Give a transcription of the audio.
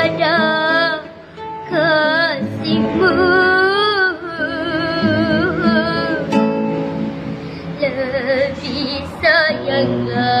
pada kasihmu lebih sayanglah.